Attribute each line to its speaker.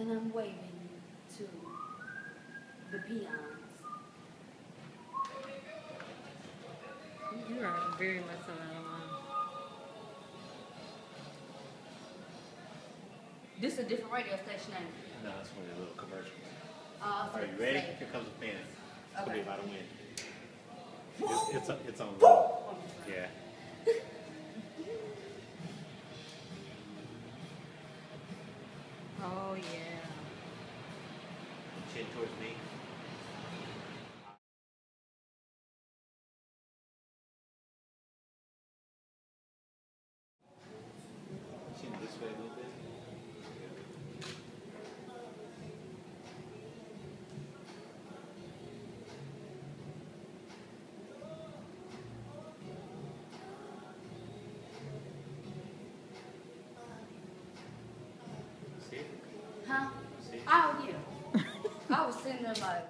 Speaker 1: and I'm waving to the peons.
Speaker 2: You are very much so out of line.
Speaker 1: This is a different radio station, ain't it?
Speaker 3: No, it's one of the little commercials.
Speaker 1: Uh,
Speaker 3: Are you ready?
Speaker 1: say-
Speaker 3: Here comes the pen. It's gonna be about a win. It's, it's, a- it's on. Yeah.
Speaker 2: Oh yeah.
Speaker 3: Chin towards me.
Speaker 1: Oh, yeah. I was sitting there like,